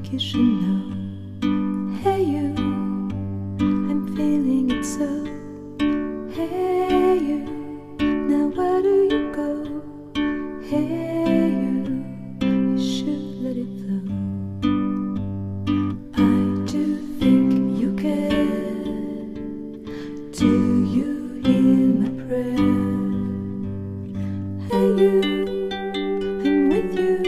think you should know. Hey, you, I'm feeling it so. Hey, you, now where do you go? Hey, you, you should let it flow. I do think you care. Do you hear my prayer? Hey, you, I'm with you.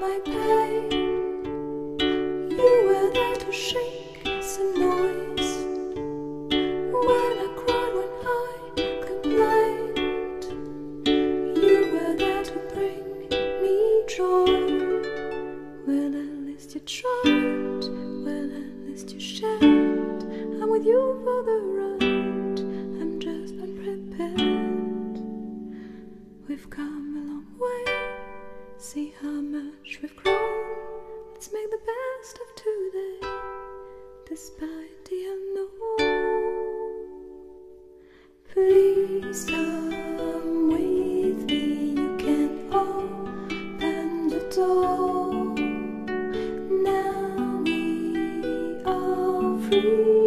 my pain, you were there to shake some noise. When I cried, when I complained, you were there to bring me joy. Well, at least you tried. Well, at least you shared. I'm with you for the ride. I'm just unprepared. We've come. See how much we've grown. Let's make the best of today, despite the unknown. Please come with me. You can open the door. Now we are free.